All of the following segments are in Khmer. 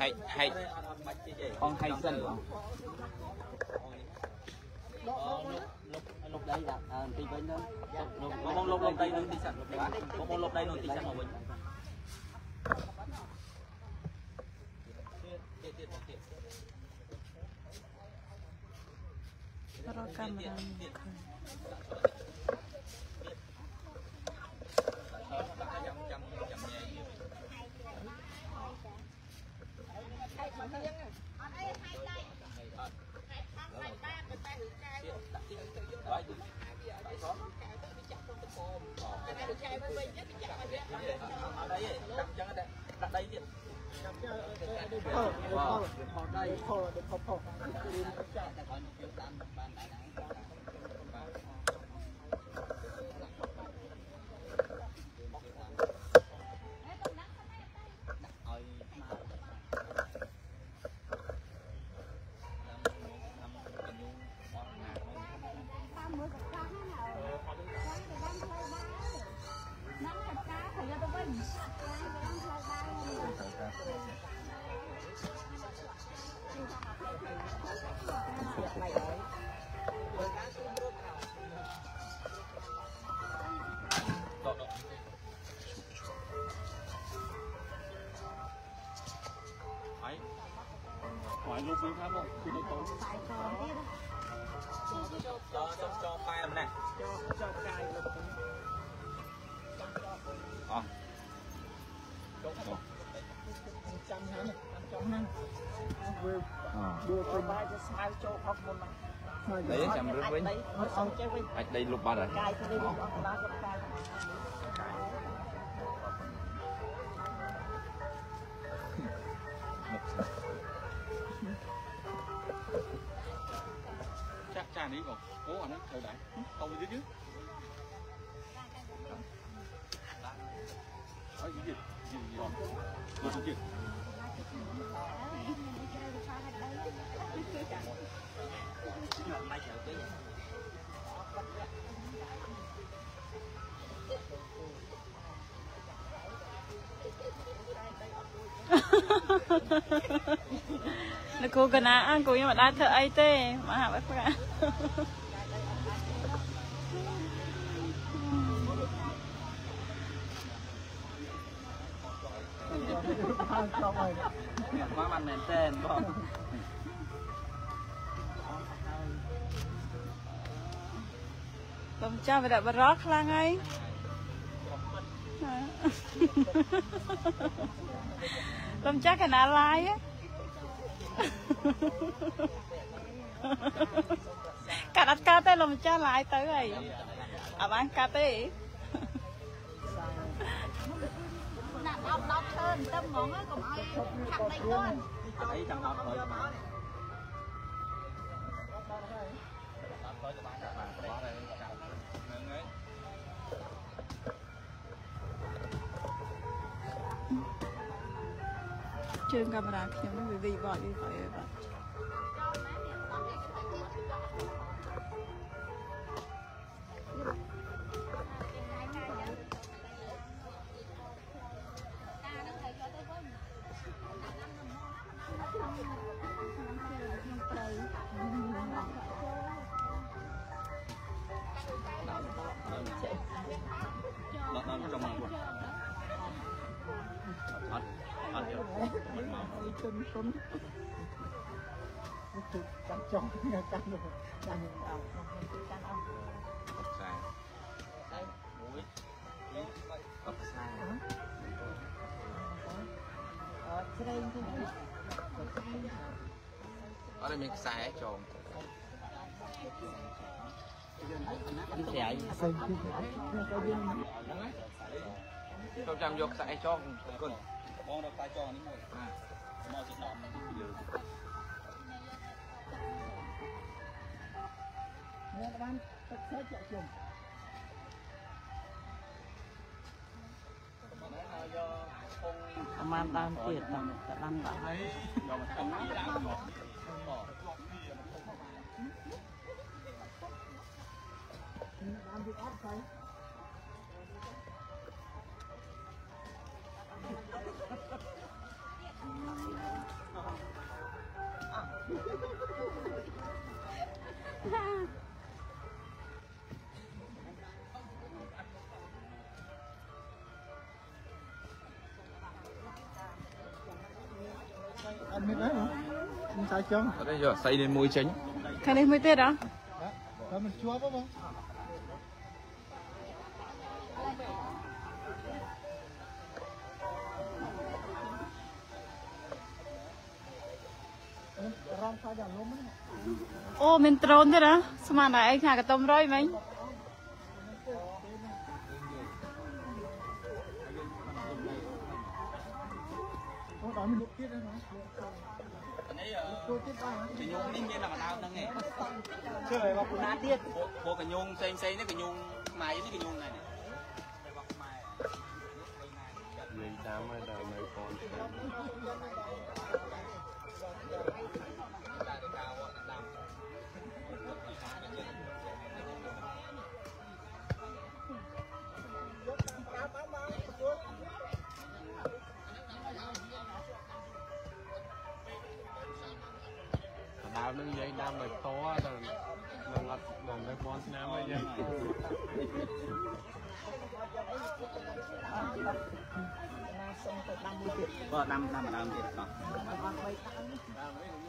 ហៃហៃបងហៃសិនបងលុបដៃដាក់បន្តិចវិញទៅលុបបងលុបលុបដៃនឹងទីសិនបងបងលុបដៃនឹងទីសិនមកវិញទៀតទៀតទៀតរកកាមេរ៉ាមើលឃើញ ចាំចាំចាំញ៉ៃដាក់ដៃទៀត ផោផោដៃផោផោផោរៀនចាក់តែគាត់យកតាមបានដែរតាម លោកវិញថាមកគឺទៅតោខ្សែកទៀតចោចចោប៉ែម្នាក់ចោចកាយលុបទៅអស់ចាំហ្នឹងចាំហ្នឹងវាវាទៅបាយទៅស្មៅចូលផុកមុនមក đấy chạm rước với អត់អង្គចេះវិញអាចដីលុបបាត់ហើយកាយទៅវិញអត់កន្លះ này còn cố anh nó đều đặn không dưới dưới đó gì gì gì gì gì gì gì Ha ha ha ha ha. វាទៀតយីយីមកទៀតលោកគ្រូកណាអញ្គូខ្ញុំមិនដែរធ្វើអីទេមកហាក់បែបប្រាហើយចង់ហើយមកមិនមែនទេបងបំចាស់វាដាក់បរោះខ្លាំងហើយបំចាស់កណាឡាយ កាត់អត់កាត់ទេលំចាស់ឡាយទៅហើយអត់បានកាត់ទេដាក់ដល់ដល់ឈើទៅហ្មងកុំឲ្យខាប់ដៃគាត់អីចាំដល់ទៅដល់ទៅទៅបានបានបោះហើយ ជើងកាមេរ៉ាខ្ញុំនេះវាវីបត់វាបត់វាបត់ cắn chồng cắn rồi cắn đầu cắn ông tập sai đây mũi tập sai ở đây mình xài trộn đi xài không chăm dục xài cho con con đang xài cho ní mồi mà chỉ nọ អ្នកបានទឹកសេចចាក់ជុំ ប្រហែលដើមទៀតតាមតែដាំដាក់ហើយ យកមកទុំពីដើមមកប បានពីអត់ទៅ អ ត់មានអីហ៎មិនសាច់ចង់អត់ទេយកសៃនេះមួយចេញខាងនេះមួយទៀតហ៎បើមិនជាប់ហ៎បង មានដ្រូនទៀតហ៎ស្មានតែឯងខាងកតុំរុយមិញ ដល់នៅប៉ុនឆ្នាំហើយយ៉ាងបាទដាំដាំម្ដងទៀតបាទសាម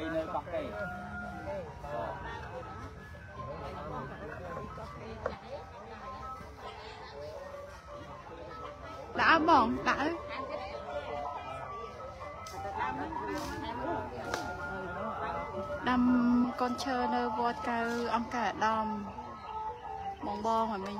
នេះមន្ត្រីនៅកោះកេរដាក់អើបងដាក់អើដាំកូនឈើនៅវត្តកៅអង្គការអាដាមបងបងហើយមិញ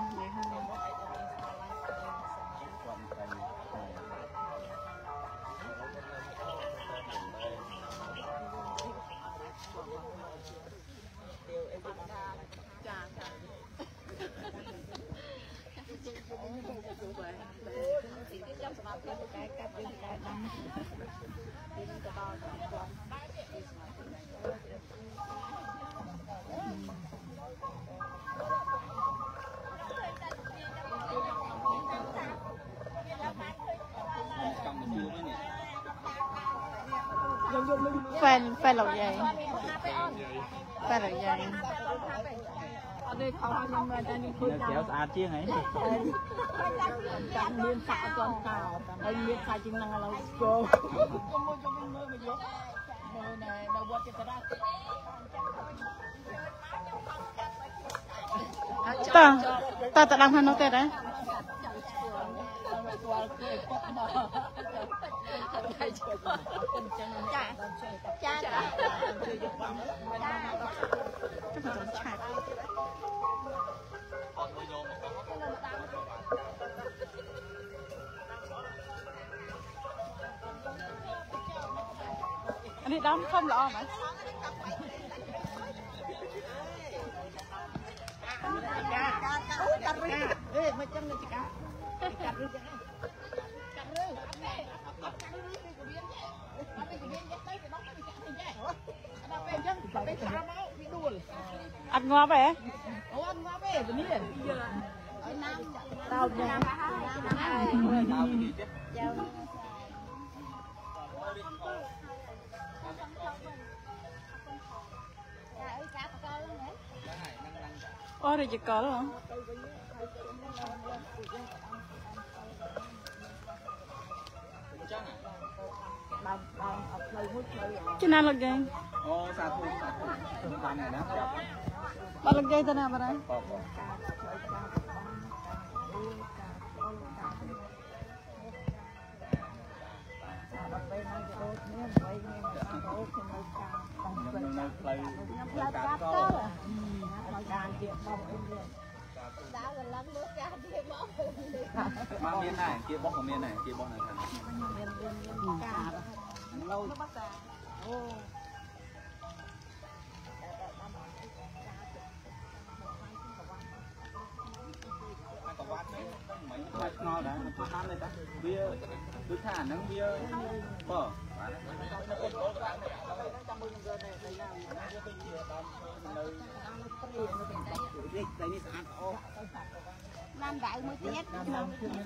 និយាយហើយហ្វែនហ្វែនលោកយាយហ្វែនលោកយាយអត់ទេខោខ្ញុំមើលតែនេះឃើញនៅក្រៅស្អាតជាងហ៎ចាំមានសាក់អត់ទាន់កោហើយមានសាច់ជាងហ្នឹងឥឡូវគោមួយជុំវិញមើលមកយកមើលនៅនៅវត្តចិត្តរាតើតើតើដាំខាងនោះទៀ វល់ខ្លួនពុកមកអត់ថ្ងៃជួយអញ្ចឹងចាចាចាជួយយកបងមិនមកដល់ចាំឆាត់អត់មួយយកមកគាត់តាមនេះដំធំល្អមែនចាអូកាត់រីហេមិនចឹងនឹងចាកាត់រីចឹង ពេលអញ្ចឹងពេលតាមមកវាដួល អត់ងាប់ទេ អូអត់ងាប់ទេទៅនេះឲ្យណាំតោញ៉ាំហើយ ដើមនេះទៀត ចាំ អូរយកលហ៎ ដើមដើ មអត់ផ្លូវមួយផ្លូវចំណាលោកយាយអូសាធុសាធុបានហើយណាបាទលោកយាយទៅណាបាទហើយបងបងពេលមកទៅនេះវិញមានទៅខ្ញុំនៅកាបងខ្ញុំនៅផ្លូវខ្ញុំផ្លាត់កាត់ទៅផ្លូវការទៀតបងអីទៀតឡើងមើលចាស់ទៀតមកមកមានដែរគេបោះក៏មានដែរគេបោះនៅខាងមានមានមានកា lâu. Nó bắt ra. Ô Hãy subscribe cho kênh Ghiền Mì Gõ Để không bỏ. Lỡ những video hấp dẫn Hãy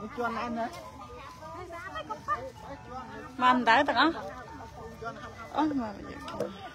subscribe cho បើបានដៅមួយទៀតតាមតាមជឿនអត់នេះជន់អែនណាបានដែរទាំងអស់អស់មកយក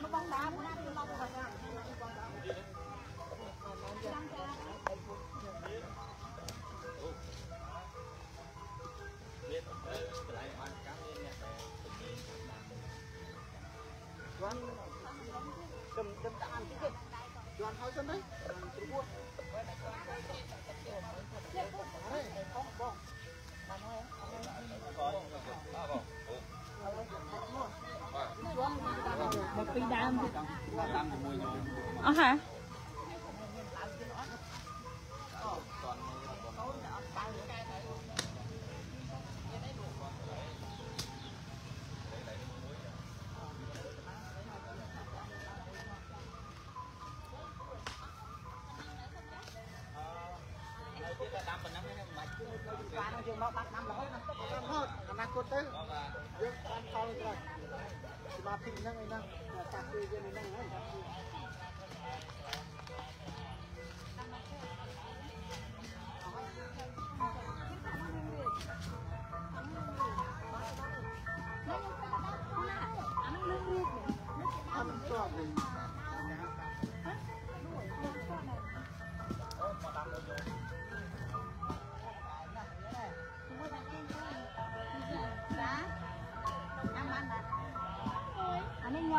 Ờ, ok?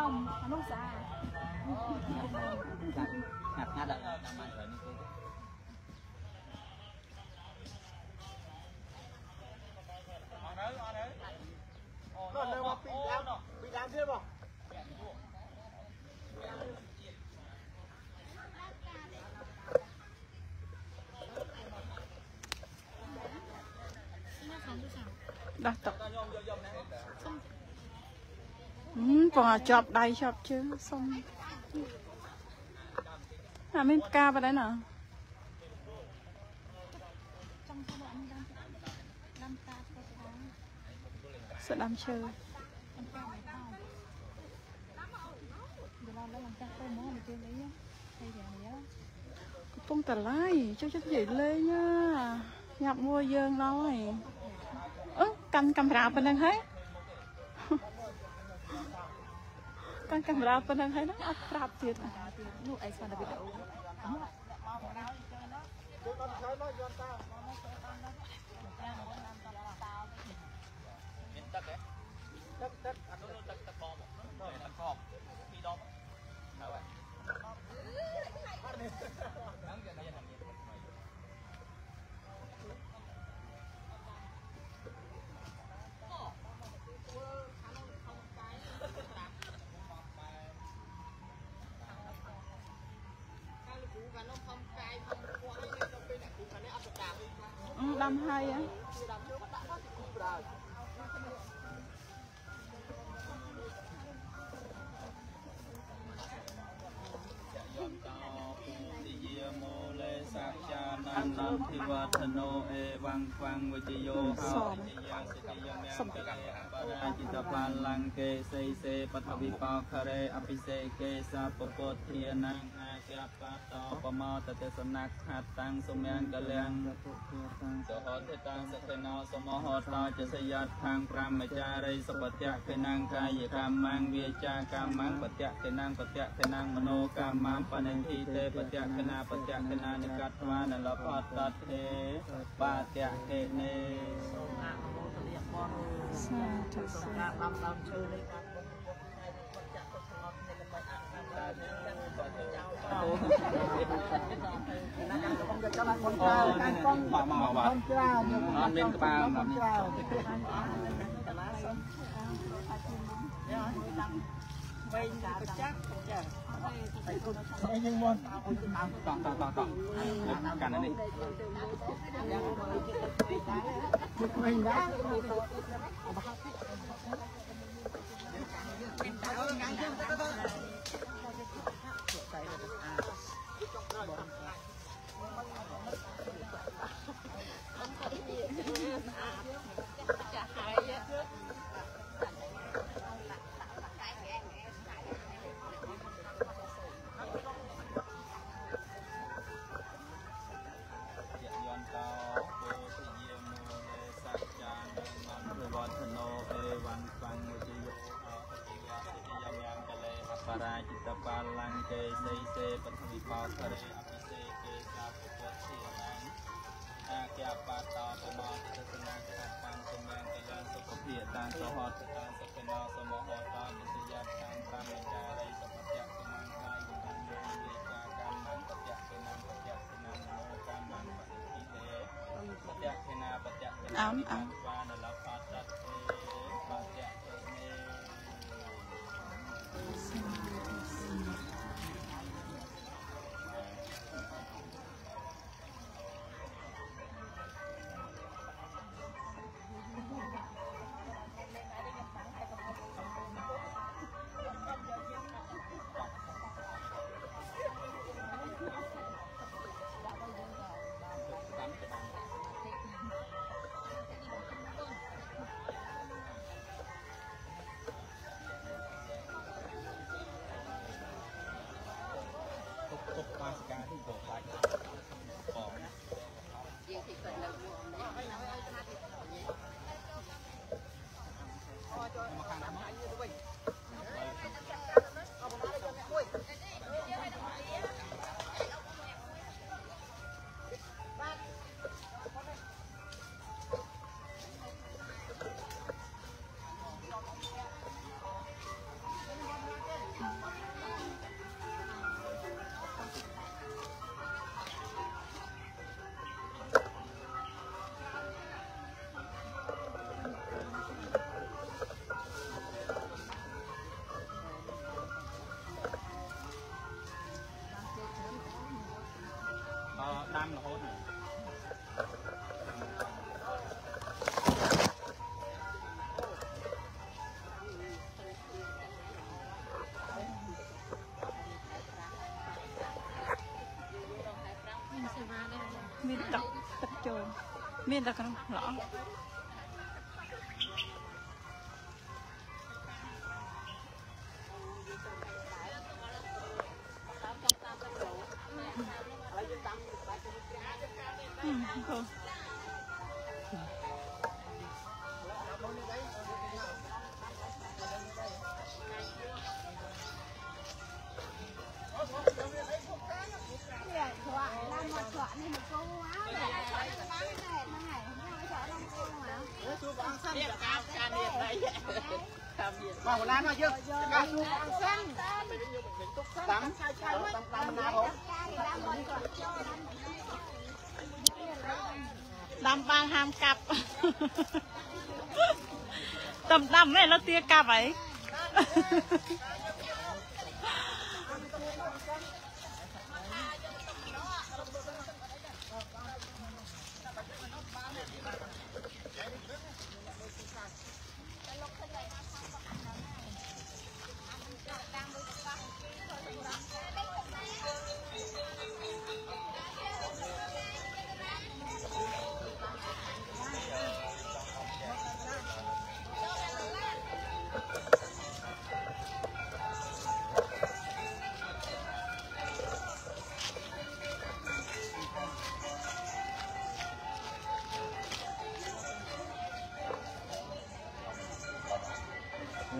ខ្ញុំអានោះសា ហាត់ហាត់ដល់តាមមកត្រូវនេះទេ នោះនៅមកពីដើមពីដើមទៀតបង ដោះតុក បងអាចប់ដៃជាប់ជើងសុំអាមានផ្កាបដែរណាចង់ទៅអានេះដាំតាទៅខាងស្ដាំឈើចាំតាមឲ្យទៅដល់ដល់ឡើងចាស់ទៅមកមកជើងអីហើយយ៉ាងនេះកំពុងតឡាយចុះចុះនិយាយលេងណាញ៉ាប់មួយយើងដល់ហើយអឺកាន់កាមេរ៉ាប៉ុណ្្នឹងហើយ កាន់កាមេរ៉ាប៉ុណ្្នឹងហើយណាអត់ប្រាប់ទៀតណានោះអីស្មានតែវីដេអូយើងអត់ឆ្លើយមកយន់តាមានទឹកហ៎ទឹកទឹកអត់នោះទឹកទឹកបងមកទឹកខប់ពីរដង ហើយហ៎តិយាមោលេសា បរាជិតបាលលង្កេសីសេបថវិបោខរេអភិសេកេសាពពុទ្ធានងអាចបតោបមោតទេសនៈខាតាំងសុមយ៉ាងកលៀងសហតតាំងសខេណោសមហតោចសយតខាងប្រមចារីសពតៈកេណាងកាយកម្មងវាចាកម្មងបតៈកេណាងបតៈកេណាងមโนកម្មងបនិធិទេបតៈកេណាបតៈកេណានិកត្វានលផតតទេបាតៈកេនេសា សាធុសាការដាំដើមឈើនេះតាមបុណ្យបុណ្យថ្ងៃបុណ្យចាក់ទុកសំណត់នេះដើម្បីអនុវត្តតាមបុណ្យចោលណាកំពុងតែចាំបុណ្យចោលតាមបុណ្យបាទមកបាទបុណ្យចោលអត់មានក្បាលអត់មានចោលតាឡាសុំយកឲ្យតាមវិញចាចាចា Sao anh nhưng mon? Tặng tặng tặng tặng. Một cành này đi. Mình đã. Hãy subscribe Um, um. មានទឹកទឹកចូលមានតែក្នុង នេះមកគូមកហ្នឹងហើយហ្នឹងហើយចោលដល់គូមកទៅព្រះអង្គសិនចាំការការនេះអីតាមមានមកកណាមកយើងចាំជួបអង្គសិនពេលខ្ញុំមិនទុកសិនតាមឆៅឆៅតាមតាមណាហូបដាំបានហាមកាប់តំដាំឯងលទាកាប់អី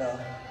No.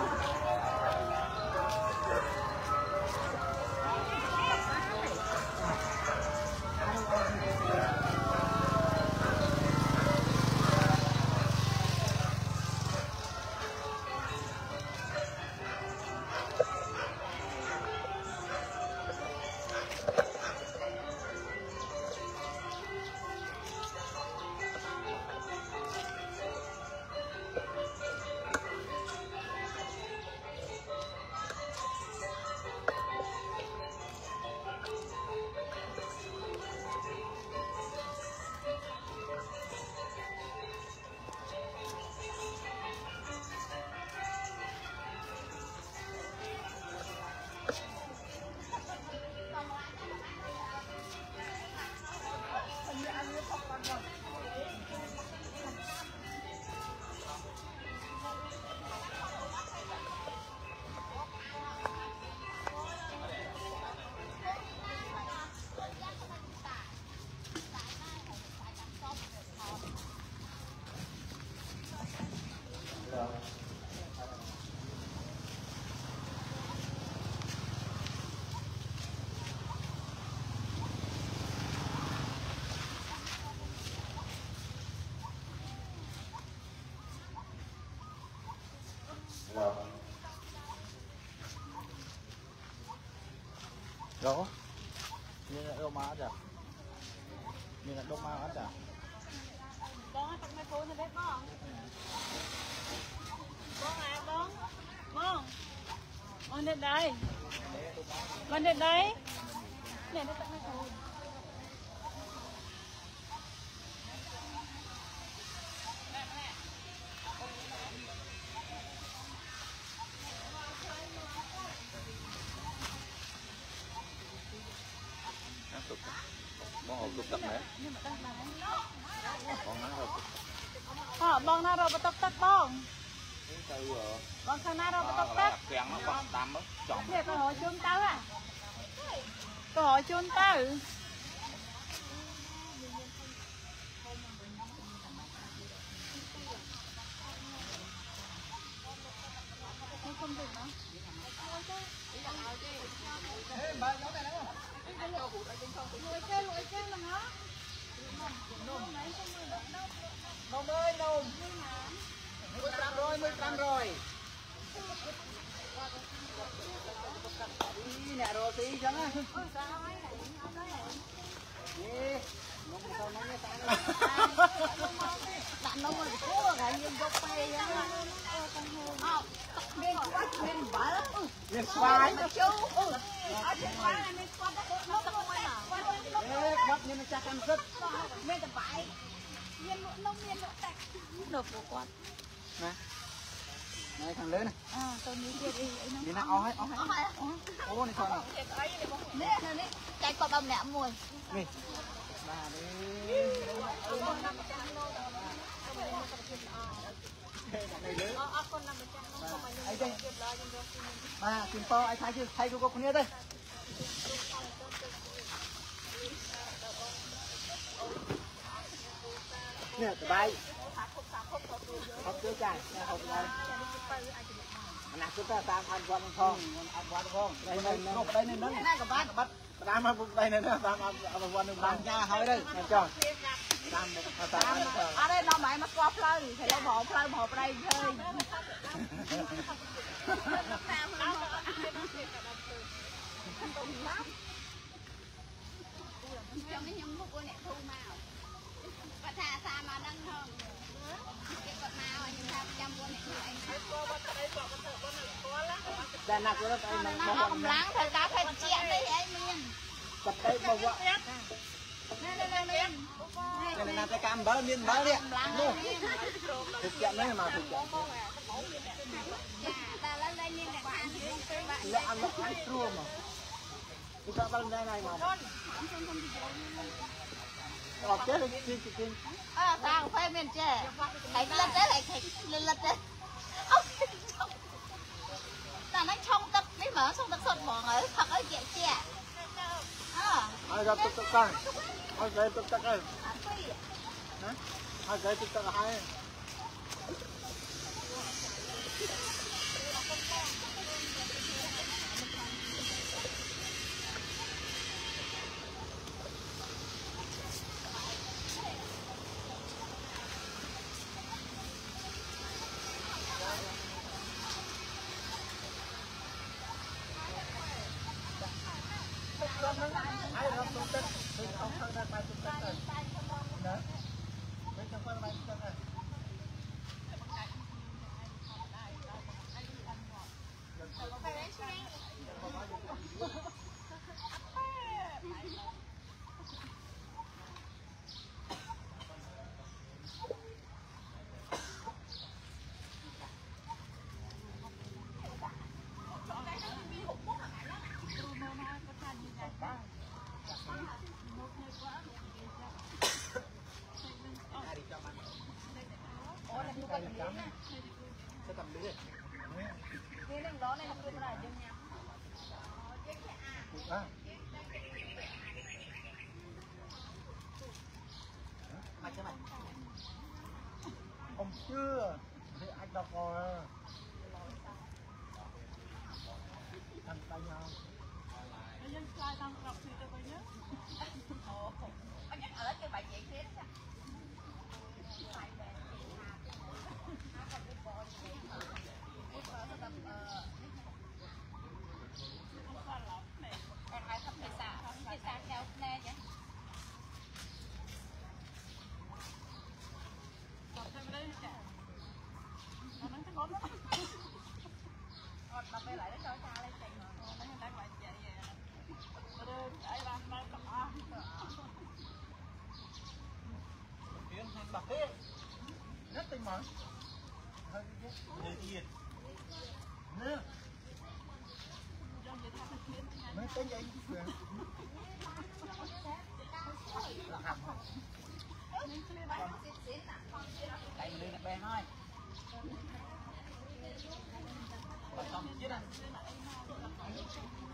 đó, như là yêu má chả? Như là đông ma hết chả? Con trong mấy phút nó biết con. Con à con? Con. Con lên đây. Con lên đây. បងអត់ទុកទឹកមែនបងណារត់អើបងណារកបន្ទប់ទឹកបងទៅបងខាងណារកបន្ទប់ទឹកទាំងមកបងដាំចំនេះក៏រកជូនទៅហ่ะក៏រកជូនទៅមួយគេមួយគេហ្នឹងហ៎ Nôm ơi, nôm. Mười trăm rồi, mười trăm rồi. Đi nè rồi tí chẳng á. Đi. Nôm sao nó nghe ta nữa. ដាក់នំមកគួរហើយយើងយកពេលអញ្ចឹងអោទឹកមានគាត់មានអំបិល Miền xoài. មកជូអត់ស្វាយមានគាត់ទៅនំទៅមួយណាគាត់ទៅនំ Ê, bắt nhìn nó chắc ăn sức. មានតែបាយមានលក់នំមានលក់តែនៅពួកគាត់ Nè. Này thằng lớn này. អើទៅនេះទៀតអីអីហ្នឹង Đi nè, ó hết, ó hết. អស់ហើយ Ô này con nào. នេះនៅនេះចែកគាត់ដល់ម្នាក់មួយ Nè. Bà đi. Này lớn. អរគុណណាស់ម្ចាស់ខ្ញុំមក Ấy đây. Bà, tìm to, ai thay chưa? Thay cho cô con đây. Nè, cái bay. Học chưa chạy, nè, học đây. Nè, chúng ta tam ăn quan phong, ăn quan phong. Đây này, nó đây này nó. ណែក៏បាន Bắt, tam ăn đây này nó, tam ăn ăn quan phong. Tam nha hơi đây, nè cho. Tam tam tam ăn cho. អត់ទេនាំឯងមកស្គាល់ផ្លូវហើយយក មកផ្លូវមកប្រៃឃើញខ្ញុំនេះខ្ញុំមុខពួកអ្នកធូរមកគាត់ថាសាមកដឹងផងគេគាត់មកខ្ញុំថាចាំពួកអ្នកធូរអី Đây nè, cái đó đây nó មក nó កម្លាំង ត្រូវការភេទជ្ជៈនេះអីមាន tập đây mà vợ. នេះនេះនេះមាន Cái này là cái cam bớ miên bớ đi. កម្លាំង Nè. មាន Thực hiện đấy mà thực hiện. តែឡើយលែងមានអ្នកខាងនេះទៅបាក់ Lẹ ăn nó ăn chua mà. Chúng ta bao đây này mà. Ở chết rồi, xin xin xin. អើតាកាហ្វេមានចេះហើយលិតទេ còn chết đi, chị chị chị. Ờ, tao phải mình chê. Thấy lên đấy lại thấy lên lên đấy. Ông Tao nó trong tập đi mở xong tập sột bỏ ở thật ở dễ chê. Ờ. Ai ra tập tập cái. Ai ra tập tập cái. Ai ra tập tập hai. Thế đừng đó này không lại dừng nhắm. À. Mày chứ mày. Không chưa. Thì anh đọc rồi. Thằng tay nhau. Bây giờ trai đang gặp thì tôi bây giờ. Ồ. Anh nhắc ở cái bài diễn thế đó sao? មកហើយទៀតនេះទៀតណាមិនទៅយាយព្រោះហាប់នេះគ្នាបាយសិសិនណាតែលឿនបែហើយបើតាមទៀតណា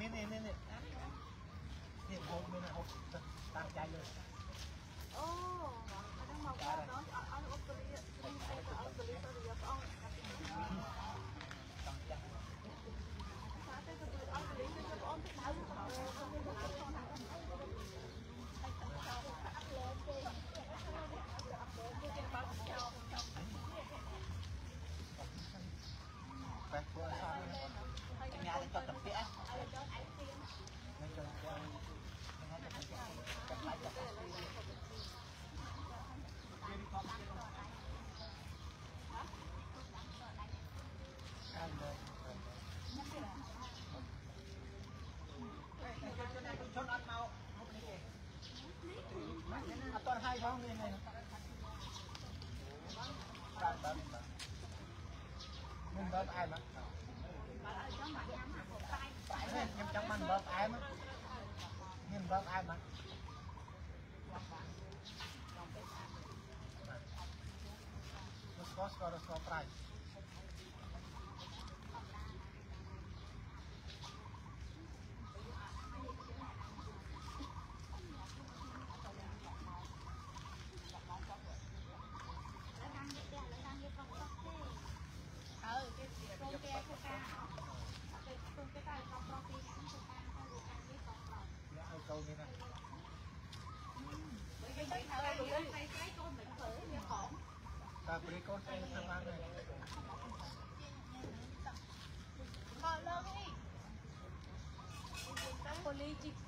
นี่นี่นี่ bớt ai mà em trong ăn bớt ai mà em bớt ai mà Mas posso agora só atrás? quý cô xe xe Hãy subscribe cho kênh Ghiền Mì Gõ Để không bỏ lỡ những video hấp dẫn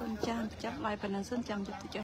គុណចាស់ចាប់ឡាយប៉ុណ្ណឹងសិនចាំជិតទៅចុះ